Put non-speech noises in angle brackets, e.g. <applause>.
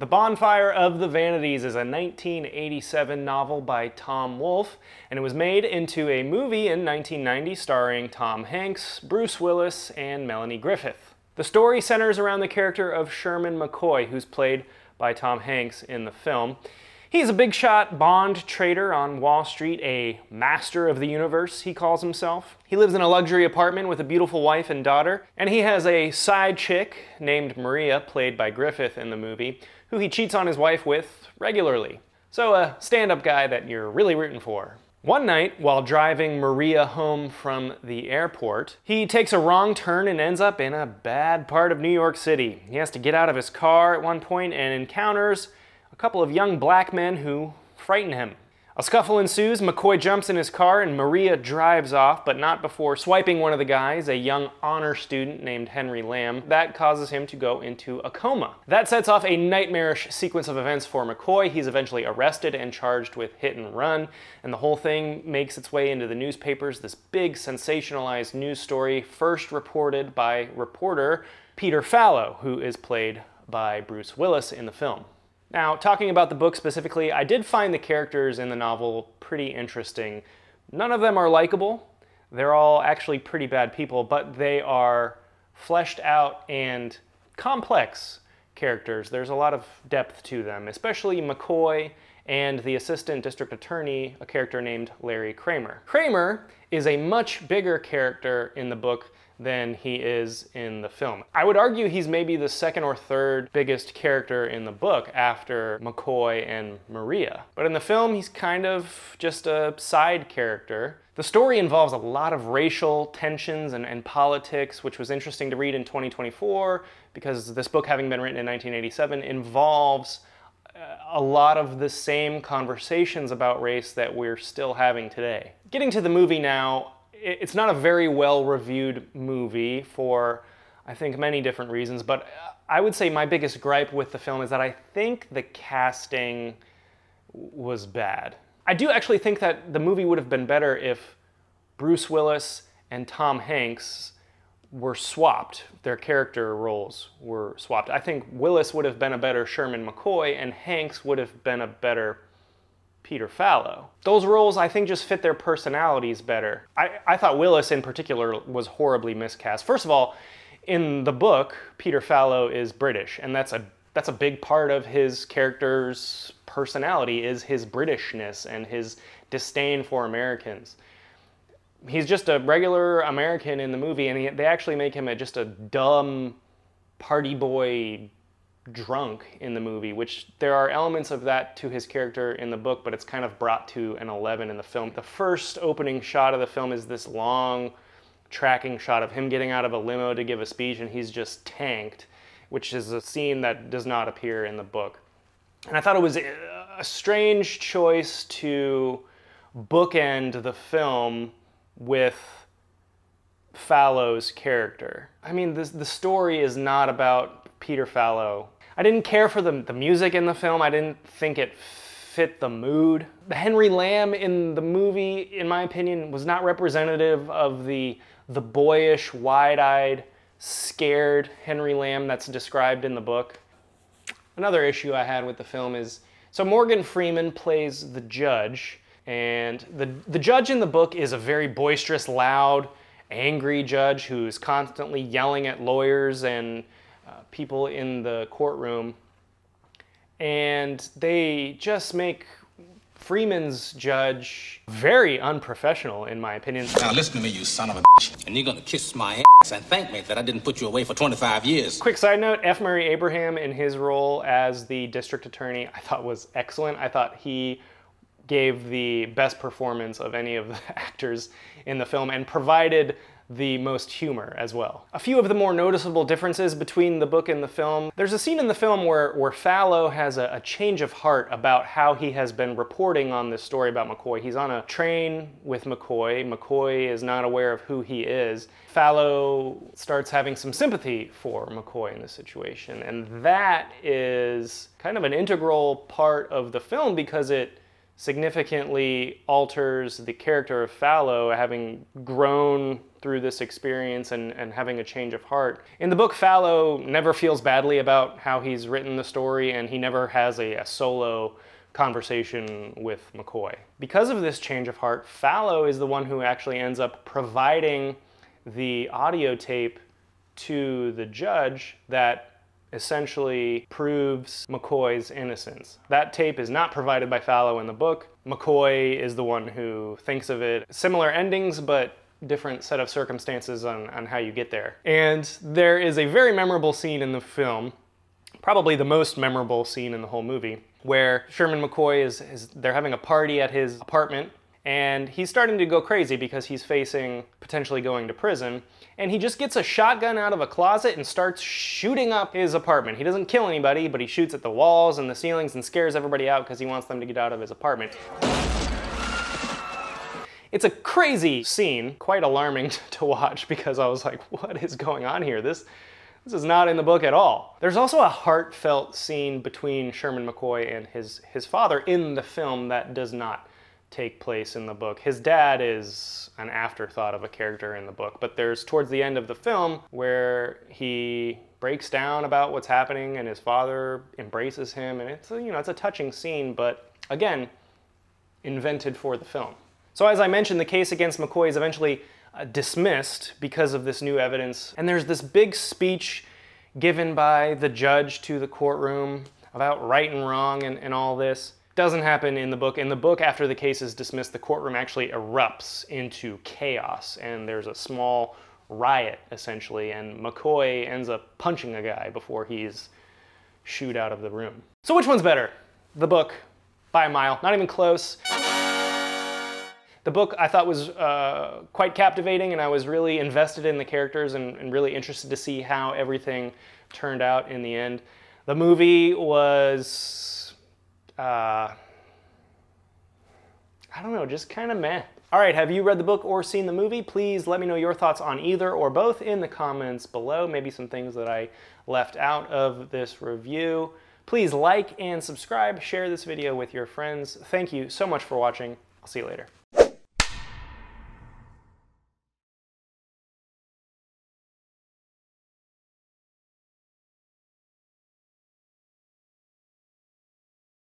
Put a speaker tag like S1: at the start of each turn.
S1: The Bonfire of the Vanities is a 1987 novel by Tom Wolfe, and it was made into a movie in 1990 starring Tom Hanks, Bruce Willis, and Melanie Griffith. The story centers around the character of Sherman McCoy, who's played by Tom Hanks in the film. He's a big shot bond trader on Wall Street, a master of the universe, he calls himself. He lives in a luxury apartment with a beautiful wife and daughter, and he has a side chick named Maria, played by Griffith in the movie, who he cheats on his wife with regularly. So, a stand up guy that you're really rooting for. One night, while driving Maria home from the airport, he takes a wrong turn and ends up in a bad part of New York City. He has to get out of his car at one point and encounters couple of young black men who frighten him. A scuffle ensues, McCoy jumps in his car and Maria drives off, but not before swiping one of the guys, a young honor student named Henry Lamb. That causes him to go into a coma. That sets off a nightmarish sequence of events for McCoy. He's eventually arrested and charged with hit and run, and the whole thing makes its way into the newspapers. This big sensationalized news story, first reported by reporter Peter Fallow, who is played by Bruce Willis in the film. Now, talking about the book specifically, I did find the characters in the novel pretty interesting. None of them are likable. They're all actually pretty bad people, but they are fleshed out and complex characters. There's a lot of depth to them, especially McCoy and the assistant district attorney, a character named Larry Kramer. Kramer is a much bigger character in the book than he is in the film. I would argue he's maybe the second or third biggest character in the book after McCoy and Maria. But in the film, he's kind of just a side character. The story involves a lot of racial tensions and, and politics, which was interesting to read in 2024 because this book, having been written in 1987, involves Uh, a lot of the same conversations about race that we're still having today. Getting to the movie now, it's not a very well reviewed movie for I think many different reasons, but uh, I would say my biggest gripe with the film is that I think the casting was bad. I do actually think that the movie would have been better if Bruce Willis and Tom Hanks were swapped. Their character roles were swapped. I think Willis would have been a better Sherman McCoy and Hanks would have been a better Peter Fallow. Those roles, I think, just fit their personalities better. I, I thought Willis, in particular, was horribly miscast. First of all, in the book, Peter Fallow is British, and that's a that's a big part of his character's personality is his Britishness and his disdain for Americans. He's just a regular American in the movie, and he, they actually make him a, just a dumb party boy drunk in the movie, which there are elements of that to his character in the book, but it's kind of brought to an 11 in the film. The first opening shot of the film is this long tracking shot of him getting out of a limo to give a speech, and he's just tanked, which is a scene that does not appear in the book. And I thought it was a strange choice to bookend the film with Fallow's character. I mean, this, the story is not about Peter Fallow I didn't care for the, the music in the film. I didn't think it fit the mood. The Henry Lamb in the movie, in my opinion, was not representative of the, the boyish, wide-eyed, scared Henry Lamb that's described in the book. Another issue I had with the film is, so Morgan Freeman plays the judge, and the, the judge in the book is a very boisterous, loud, angry judge who's constantly yelling at lawyers and uh, people in the courtroom, and they just make Freeman's judge very unprofessional, in my opinion.
S2: Now listen to me, you son of a bitch. And you're gonna kiss my ass and thank me that I didn't put you away for 25 years.
S1: Quick side note, F. Murray Abraham in his role as the district attorney, I thought was excellent. I thought he gave the best performance of any of the <laughs> actors in the film and provided the most humor as well. A few of the more noticeable differences between the book and the film. There's a scene in the film where, where Fallow has a, a change of heart about how he has been reporting on this story about McCoy. He's on a train with McCoy. McCoy is not aware of who he is. Fallow starts having some sympathy for McCoy in this situation. And that is kind of an integral part of the film because it significantly alters the character of Fallow, having grown through this experience and, and having a change of heart. In the book, Fallow never feels badly about how he's written the story, and he never has a, a solo conversation with McCoy. Because of this change of heart, Fallow is the one who actually ends up providing the audio tape to the judge that essentially proves McCoy's innocence. That tape is not provided by Fallow in the book. McCoy is the one who thinks of it. Similar endings, but different set of circumstances on, on how you get there. And there is a very memorable scene in the film, probably the most memorable scene in the whole movie, where Sherman McCoy is, is they're having a party at his apartment and he's starting to go crazy because he's facing potentially going to prison. And he just gets a shotgun out of a closet and starts shooting up his apartment. He doesn't kill anybody, but he shoots at the walls and the ceilings and scares everybody out because he wants them to get out of his apartment. It's a crazy scene, quite alarming <laughs> to watch because I was like, what is going on here? This, this is not in the book at all. There's also a heartfelt scene between Sherman McCoy and his, his father in the film that does not take place in the book. His dad is an afterthought of a character in the book, but there's towards the end of the film where he breaks down about what's happening and his father embraces him and it's a, you know it's a touching scene but again invented for the film. So as I mentioned the case against McCoy is eventually uh, dismissed because of this new evidence and there's this big speech given by the judge to the courtroom about right and wrong and, and all this. Doesn't happen in the book. In the book, after the case is dismissed, the courtroom actually erupts into chaos, and there's a small riot, essentially, and McCoy ends up punching a guy before he's shooed out of the room. So which one's better? The book, by a mile, not even close. The book I thought was uh, quite captivating, and I was really invested in the characters and, and really interested to see how everything turned out in the end. The movie was uh, I don't know, just kind of meh. All right, have you read the book or seen the movie? Please let me know your thoughts on either or both in the comments below. Maybe some things that I left out of this review. Please like and subscribe, share this video with your friends. Thank you so much for watching. I'll see you later.